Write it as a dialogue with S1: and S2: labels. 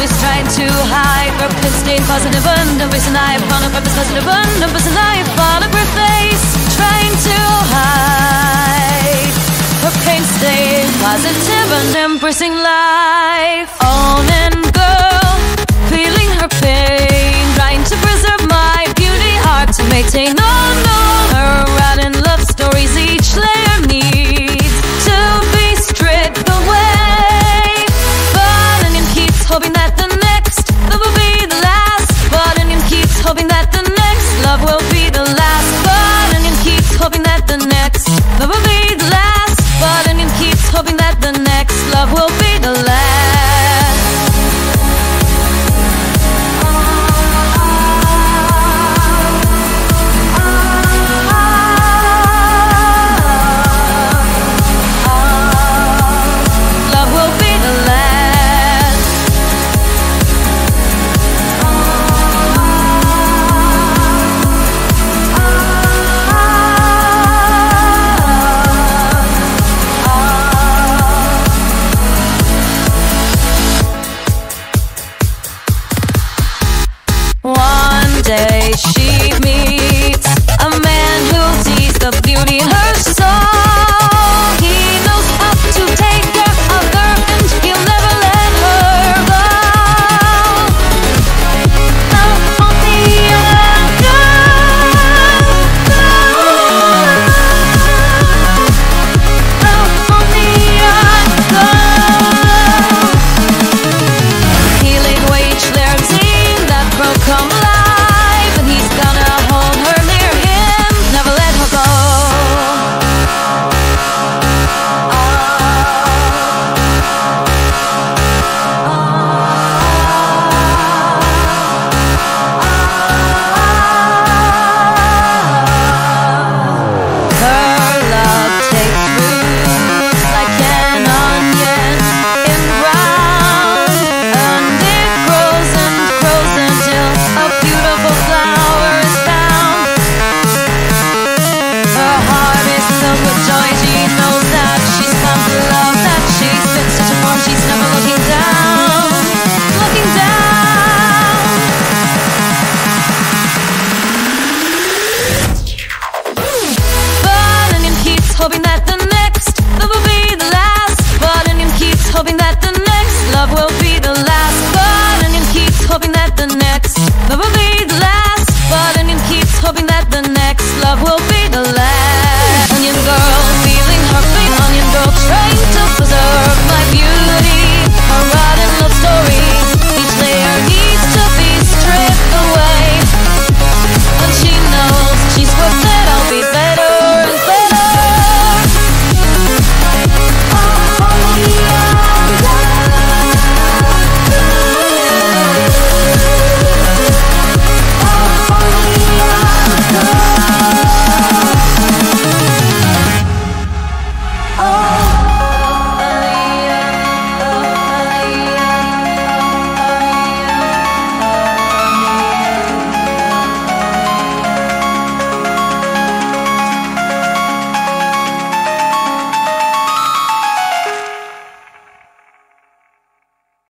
S1: is trying to hide pain stain positive and embracing I upon a purpose positive and embracing I fall of her face trying to hide her pain stain positive and embracing life. Oh, the next.